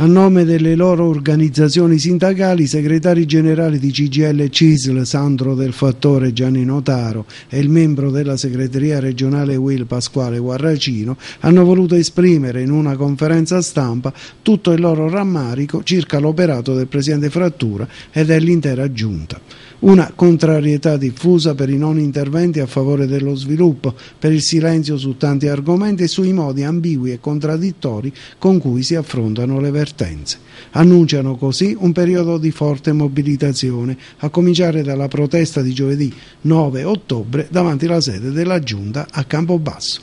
A nome delle loro organizzazioni sindacali, i segretari generali di CGL CISL Sandro del Fattore Gianni Notaro e il membro della segreteria regionale Will Pasquale Guarracino hanno voluto esprimere in una conferenza stampa tutto il loro rammarico circa l'operato del presidente Frattura e dell'intera giunta una contrarietà diffusa per i non interventi a favore dello sviluppo, per il silenzio su tanti argomenti e sui modi ambigui e contraddittori con cui si affrontano le vertenze. Annunciano così un periodo di forte mobilitazione, a cominciare dalla protesta di giovedì 9 ottobre davanti alla sede della Giunta a Campobasso.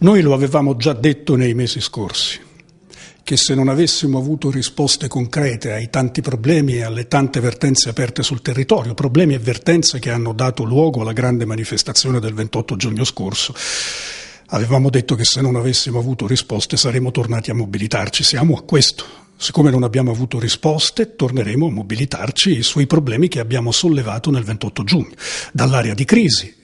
Noi lo avevamo già detto nei mesi scorsi che se non avessimo avuto risposte concrete ai tanti problemi e alle tante vertenze aperte sul territorio, problemi e vertenze che hanno dato luogo alla grande manifestazione del 28 giugno scorso, avevamo detto che se non avessimo avuto risposte saremmo tornati a mobilitarci. Siamo a questo. Siccome non abbiamo avuto risposte, torneremo a mobilitarci sui problemi che abbiamo sollevato nel 28 giugno, dall'area di crisi,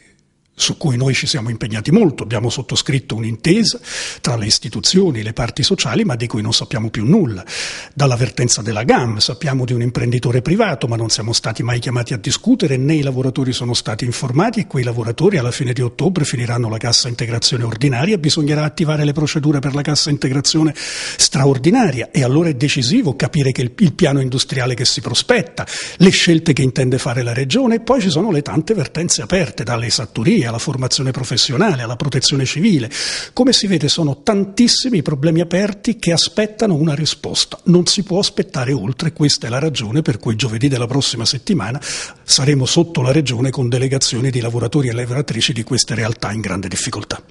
su cui noi ci siamo impegnati molto, abbiamo sottoscritto un'intesa tra le istituzioni, le parti sociali, ma di cui non sappiamo più nulla. Dall'avvertenza della GAM sappiamo di un imprenditore privato, ma non siamo stati mai chiamati a discutere, né i lavoratori sono stati informati e quei lavoratori alla fine di ottobre finiranno la cassa integrazione ordinaria, bisognerà attivare le procedure per la cassa integrazione straordinaria e allora è decisivo capire il, il piano industriale che si prospetta, le scelte che intende fare la Regione e poi ci sono le tante vertenze aperte dalle esatturie alla formazione professionale, alla protezione civile. Come si vede sono tantissimi problemi aperti che aspettano una risposta. Non si può aspettare oltre, questa è la ragione per cui giovedì della prossima settimana saremo sotto la regione con delegazioni di lavoratori e lavoratrici di queste realtà in grande difficoltà.